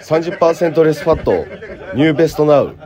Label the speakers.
Speaker 1: 30%レスファット。ニューベストナウ。